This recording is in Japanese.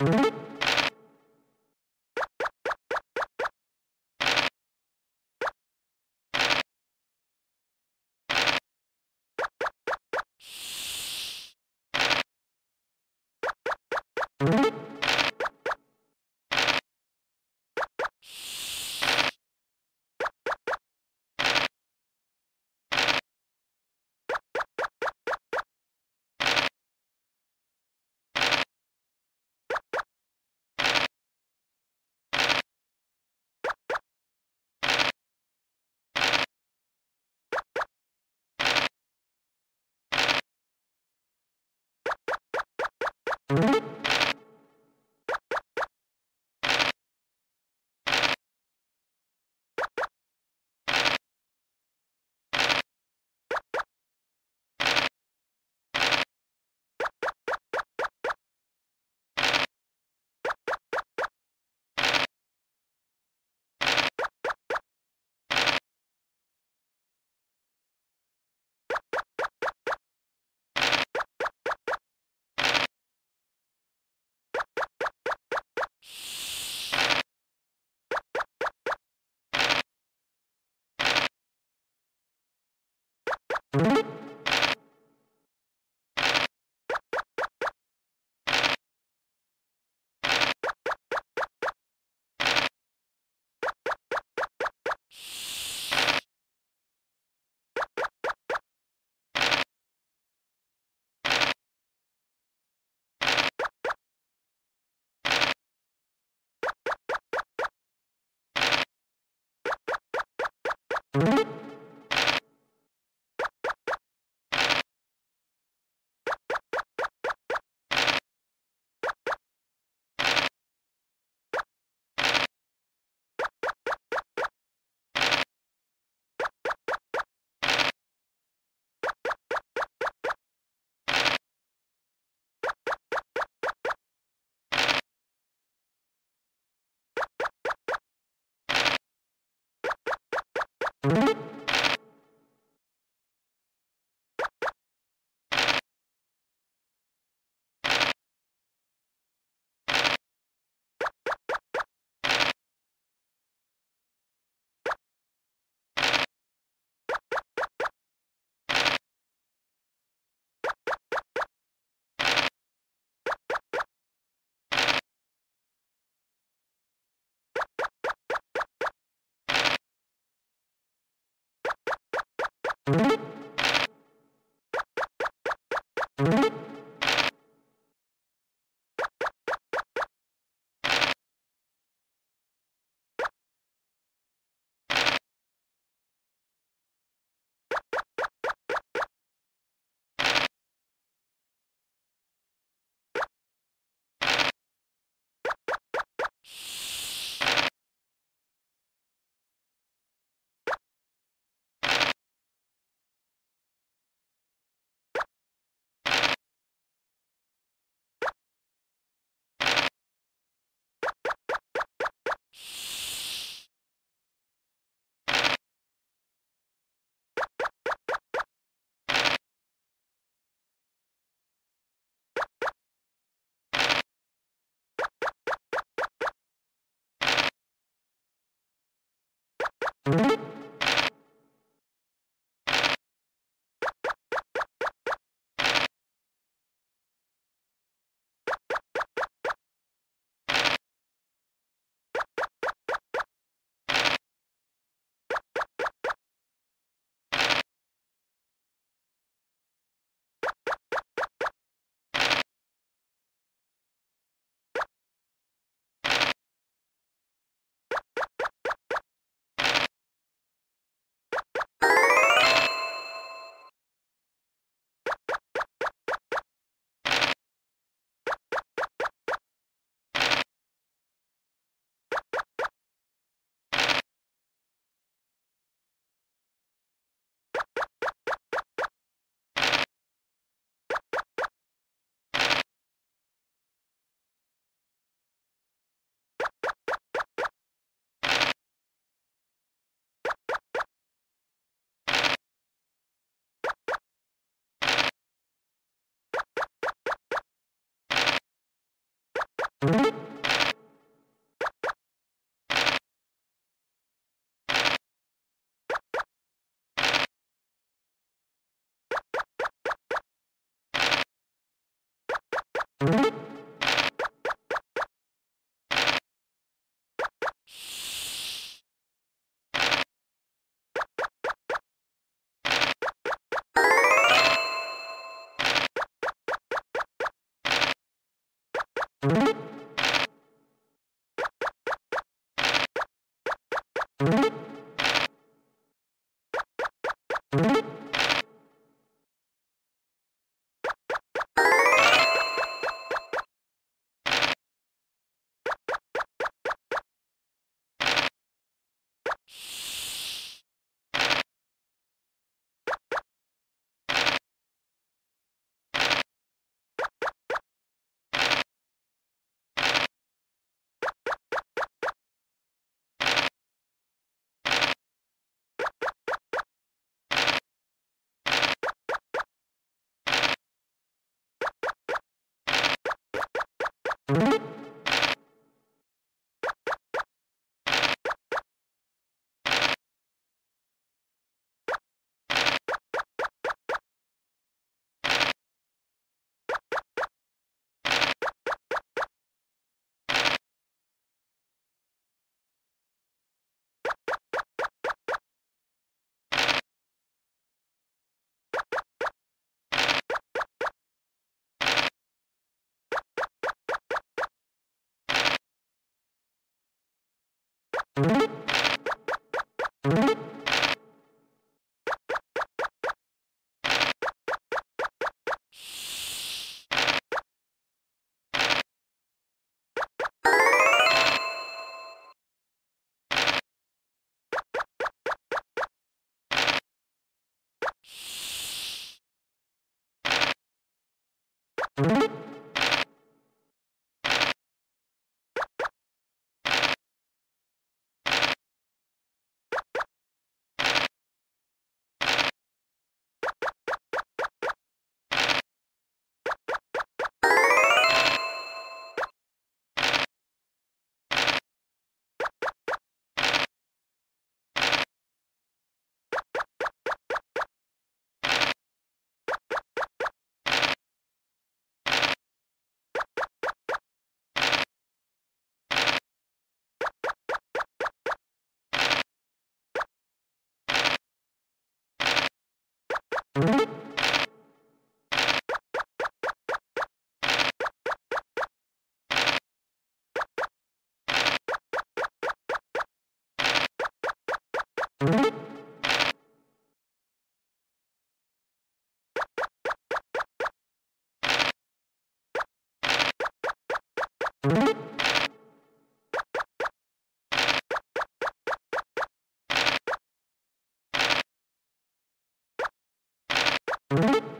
you you. you. you. you. you. You you. you you you.